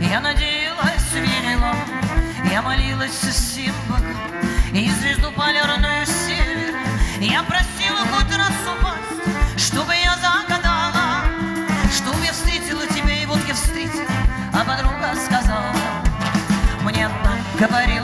Я надеялась, верила, я молилась всем богам И звезду полярную север Я просила хоть раз упасть, чтобы я загадала чтобы я встретила тебя, и вот я встретила, а подруга сказала Мне одна говорила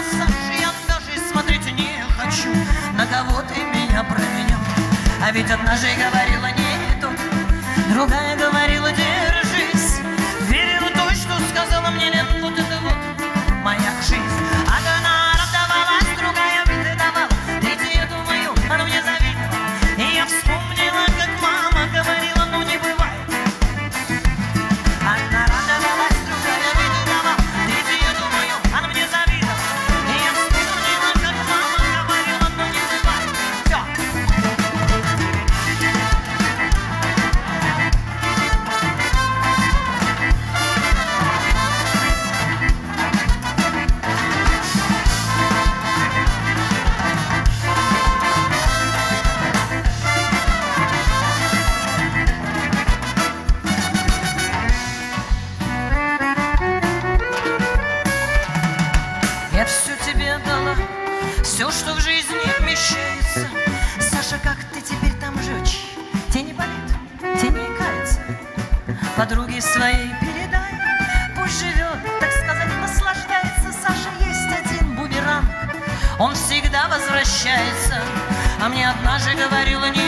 кого ты меня променял А ведь одна же говорила нету, другая говорила Однажды говорила не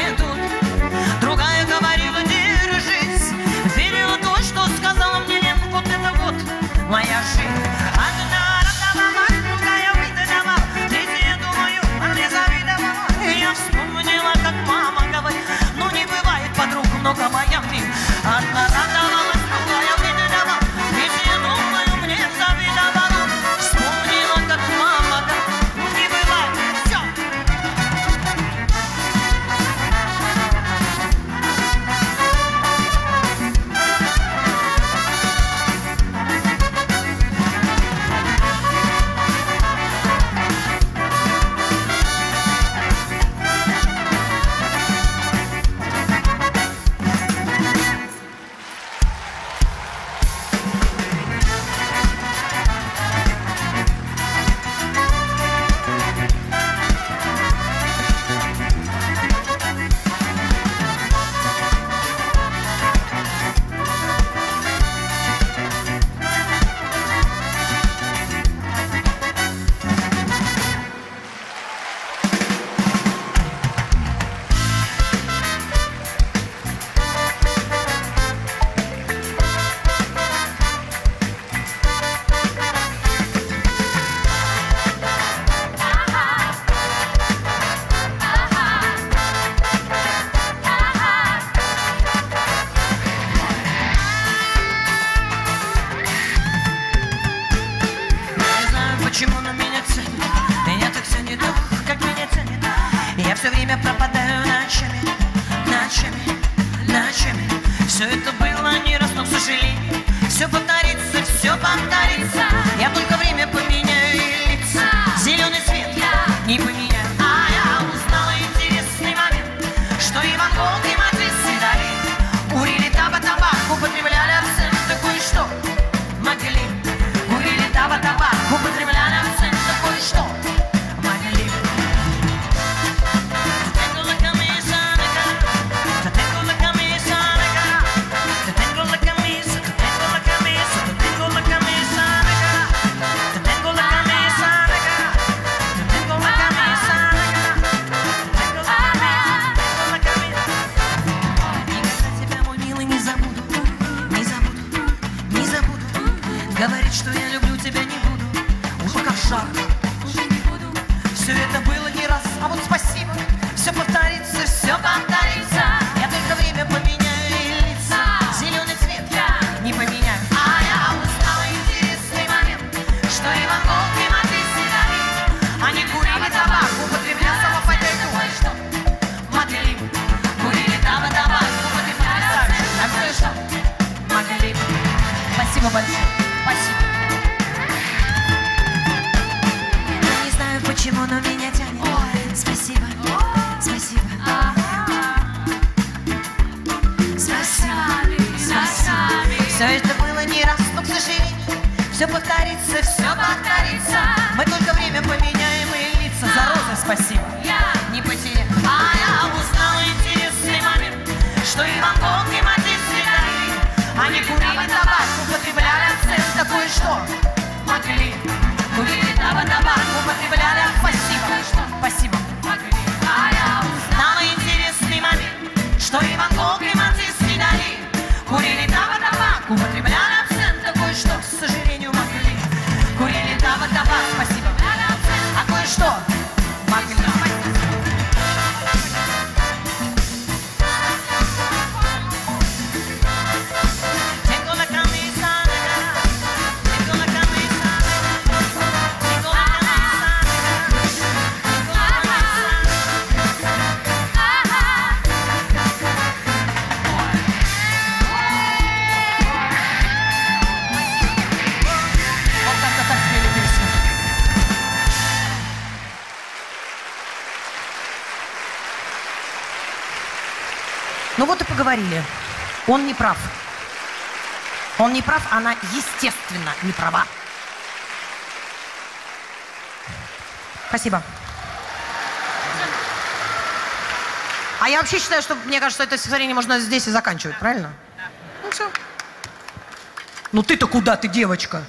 Спасибо большое. Спасибо. Не знаю почему, но меня тянет. Спасибо. Спасибо. Спасибо. Спасибо. Все это было не раз, но, к сожалению, все повторится. listening. Ну вот и поговорили. Он не прав. Он не прав, она, естественно, не права. Спасибо. А я вообще считаю, что, мне кажется, это стихотворение можно здесь и заканчивать, правильно? Ну все. Ну ты-то куда, ты девочка?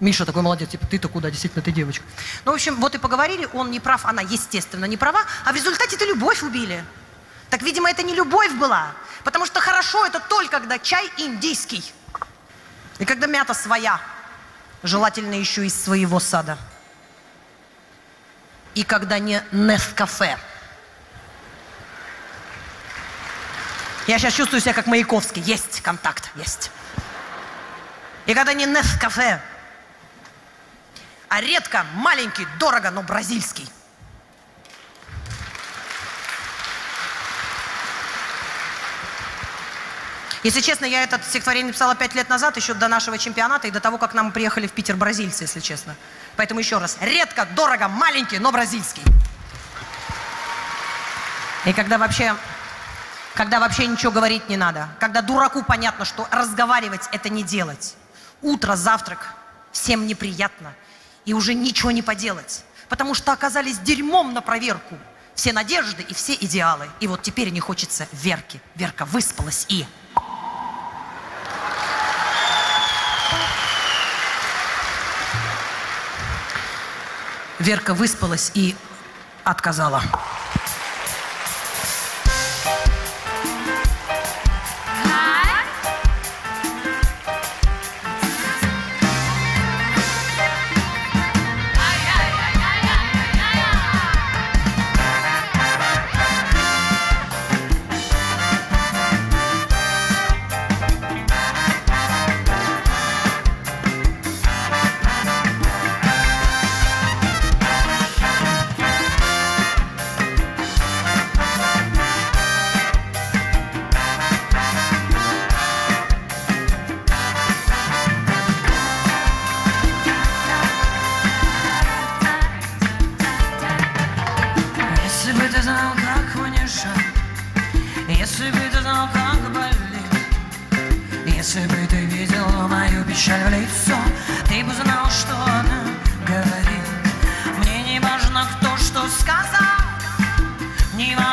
Миша такой молодец, типа, ты-то куда, действительно, ты девочка. Ну, в общем, вот и поговорили, он не прав, она, естественно, не права, а в результате-то любовь убили. Так, видимо, это не любовь была, потому что хорошо это только, когда чай индийский. И когда мята своя, желательно еще из своего сада. И когда не Нескафе. Я сейчас чувствую себя как Маяковский. Есть контакт, есть. И когда не Нескафе, а редко маленький, дорого, но бразильский. Если честно, я это стихотворение написала пять лет назад, еще до нашего чемпионата и до того, как нам приехали в Питер бразильцы, если честно. Поэтому еще раз. Редко, дорого, маленький, но бразильский. И когда вообще, когда вообще ничего говорить не надо, когда дураку понятно, что разговаривать это не делать. Утро, завтрак, всем неприятно. И уже ничего не поделать. Потому что оказались дерьмом на проверку. Все надежды и все идеалы. И вот теперь не хочется Верки. Верка выспалась и... Верка выспалась и отказала.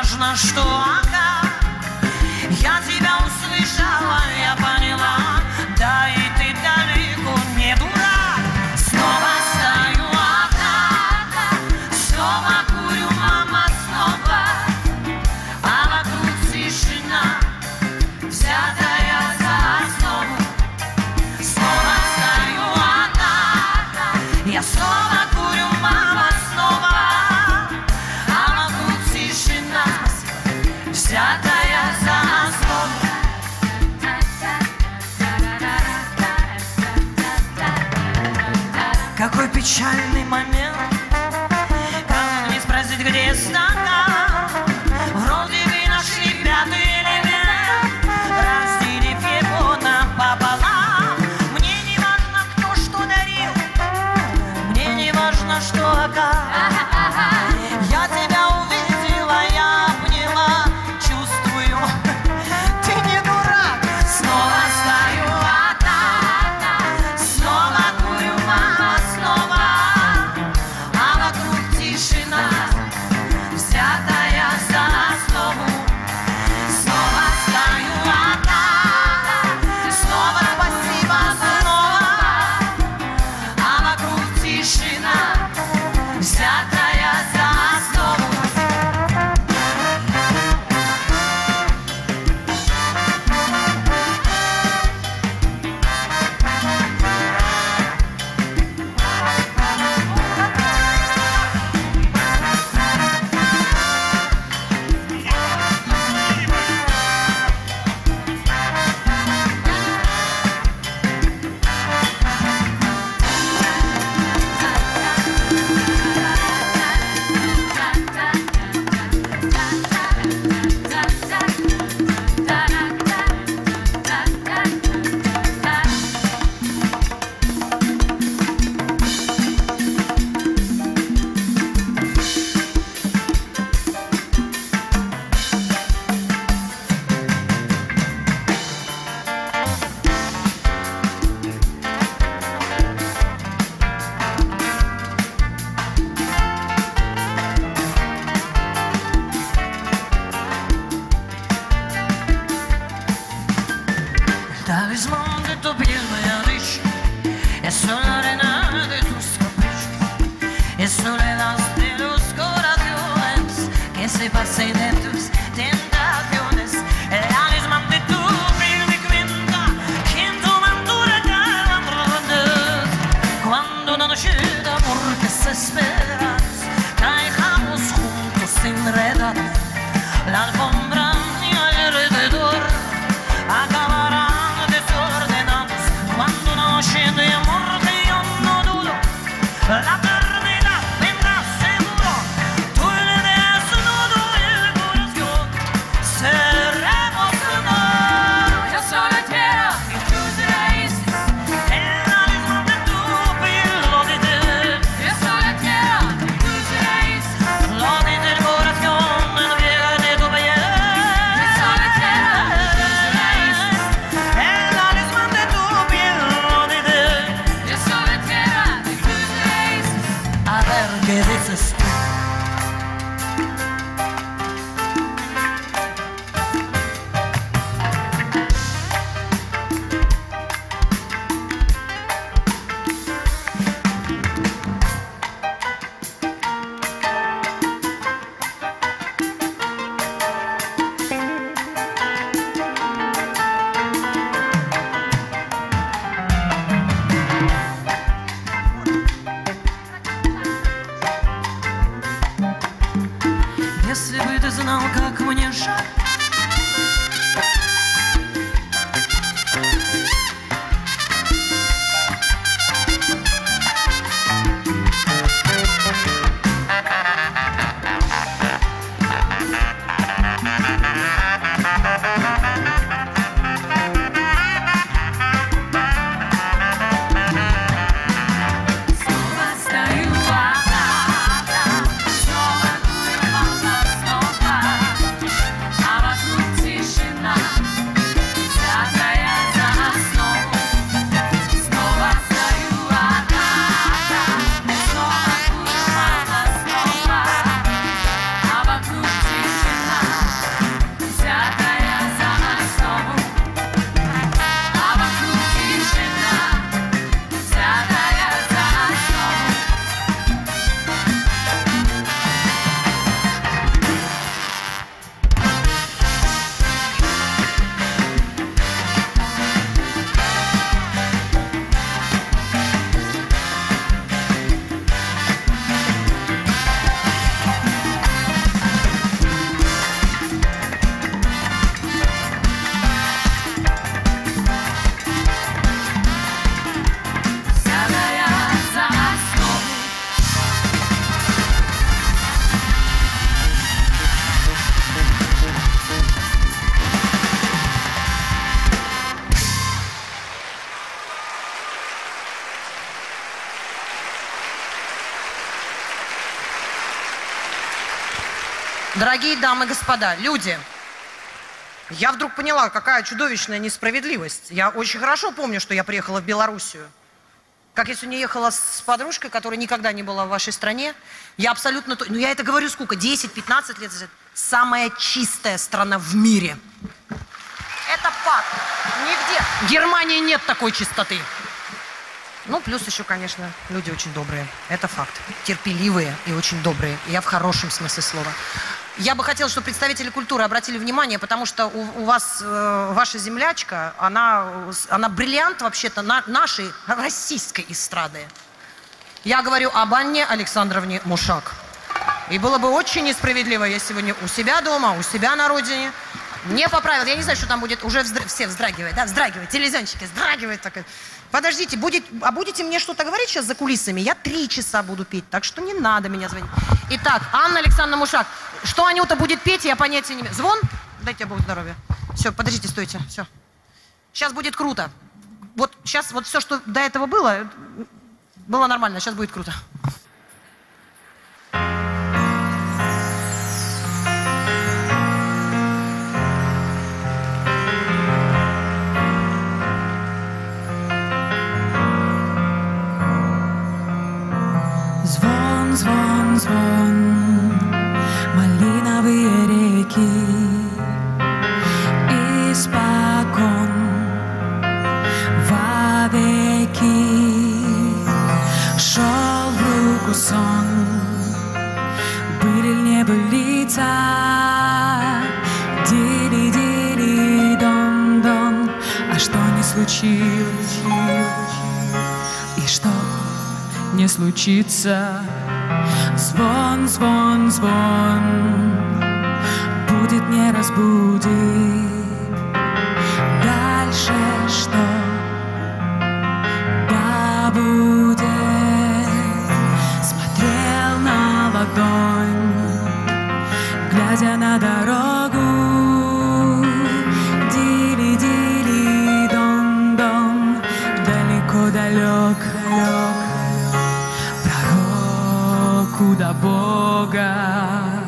Важно, что ага. Я знал, как мне жаль Дорогие дамы и господа, люди, я вдруг поняла, какая чудовищная несправедливость. Я очень хорошо помню, что я приехала в Белоруссию. Как я сегодня ехала с подружкой, которая никогда не была в вашей стране. Я абсолютно... Ну, я это говорю сколько? 10-15 лет назад. Самая чистая страна в мире. Это факт. Нигде. В Германии нет такой чистоты. Ну, плюс еще, конечно, люди очень добрые. Это факт. Терпеливые и очень добрые. Я в хорошем смысле слова. Я бы хотела, чтобы представители культуры обратили внимание, потому что у, у вас э, ваша землячка, она, она бриллиант вообще-то на- нашей российской эстрады. Я говорю об Анне Александровне Мушак. И было бы очень несправедливо, если сегодня у себя дома, у себя на родине не поправил. Я не знаю, что там будет. Уже вздр- все вздрагивают, да? Вздрагивают. Телевизионщики вздрагивают. Так. Подождите, будет, а будете мне что-то говорить сейчас за кулисами? Я три часа буду петь, так что не надо меня звонить. Итак, Анна Александровна Мушак. Что Анюта будет петь, я понятия не имею. Звон? Дайте Бог здоровья. Все, подождите, стойте. Все. Сейчас будет круто. Вот сейчас вот все, что до этого было, было нормально. Сейчас будет круто. звон, звон, малиновые реки. Испокон вовеки шел в руку сон, были ли не были лица, дили, дили, а что не случилось? И что не случится? Звон, звон, звон. Будет, не разбудит Дальше что? Да будет Смотрел на ладонь Глядя на дорогу. Дили, дили, дон, дон Далеко, далек, далек Da boga.